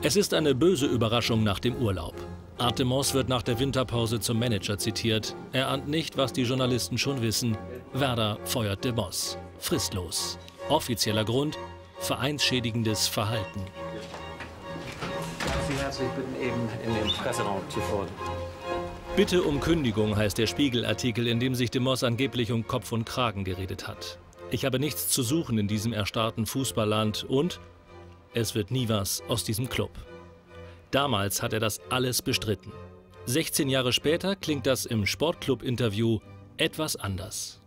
Es ist eine böse Überraschung nach dem Urlaub. Artemos wird nach der Winterpause zum Manager zitiert. Er ahnt nicht, was die Journalisten schon wissen. Werder feuert de Boss. Fristlos. Offizieller Grund, vereinsschädigendes Verhalten. Sie herzlich bitten, eben in den Presseraum zu folgen. Bitte um Kündigung heißt der Spiegelartikel, in dem sich de Moss angeblich um Kopf und Kragen geredet hat. Ich habe nichts zu suchen in diesem erstarrten Fußballland und es wird nie was aus diesem Club. Damals hat er das alles bestritten. 16 Jahre später klingt das im Sportclub-Interview etwas anders.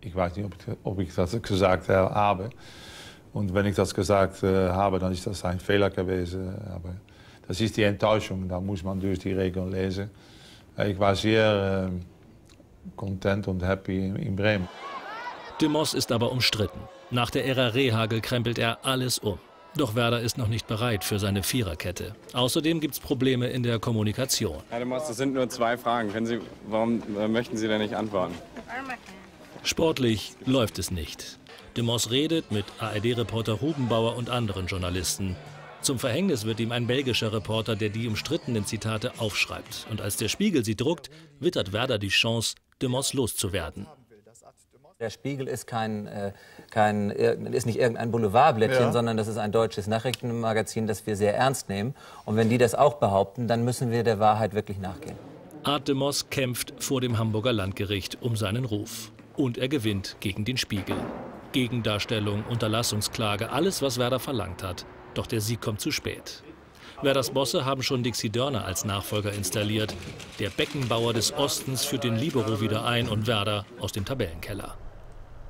Ich weiß nicht, ob ich, das gesagt habe. Und wenn ich das gesagt äh, habe, dann ist das ein Fehler gewesen. Aber das ist die Enttäuschung, da muss man durch die Regeln lesen. Ich war sehr äh, content und happy in Bremen. De Moss ist aber umstritten. Nach der Ära Rehagel krempelt er alles um. Doch Werder ist noch nicht bereit für seine Viererkette. Außerdem gibt es Probleme in der Kommunikation. Herr de Moss, das sind nur zwei Fragen. Sie, warum äh, möchten Sie denn nicht antworten? Sportlich läuft es nicht. De Moss redet mit ARD-Reporter Rubenbauer und anderen Journalisten. Zum Verhängnis wird ihm ein belgischer Reporter, der die umstrittenen Zitate aufschreibt. Und als der Spiegel sie druckt, wittert Werder die Chance, de Moss loszuwerden. Der Spiegel ist kein, äh, kein ist nicht irgendein Boulevardblättchen, ja. sondern das ist ein deutsches Nachrichtenmagazin, das wir sehr ernst nehmen. Und wenn die das auch behaupten, dann müssen wir der Wahrheit wirklich nachgehen. Art de Moss kämpft vor dem Hamburger Landgericht um seinen Ruf. Und er gewinnt gegen den Spiegel. Gegendarstellung, Unterlassungsklage, alles, was Werder verlangt hat. Doch der Sieg kommt zu spät. Werders Bosse haben schon Dixie Dörner als Nachfolger installiert. Der Beckenbauer des Ostens führt den Libero wieder ein und Werder aus dem Tabellenkeller.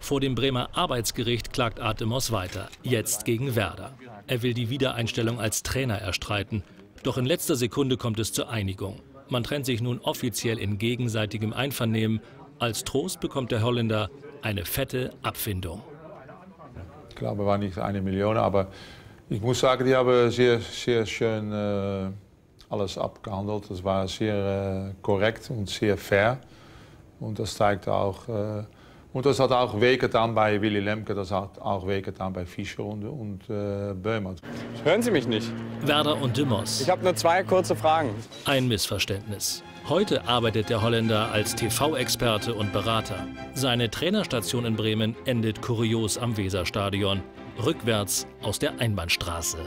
Vor dem Bremer Arbeitsgericht klagt Artemos weiter, jetzt gegen Werder. Er will die Wiedereinstellung als Trainer erstreiten. Doch in letzter Sekunde kommt es zur Einigung. Man trennt sich nun offiziell in gegenseitigem Einvernehmen. Als Trost bekommt der Holländer eine fette Abfindung. Ich glaube, war nicht eine Million, aber ich muss sagen, die haben sehr, sehr schön äh, alles abgehandelt. Das war sehr äh, korrekt und sehr fair. Und das zeigt auch äh, und das hat auch wehgetan bei Willy Lemke, das hat auch wehgetan bei Fischer und, und äh, Böhmer. Hören Sie mich nicht? Werder und Dimmers. Ich habe nur zwei kurze Fragen. Ein Missverständnis. Heute arbeitet der Holländer als TV-Experte und Berater. Seine Trainerstation in Bremen endet kurios am Weserstadion, rückwärts aus der Einbahnstraße.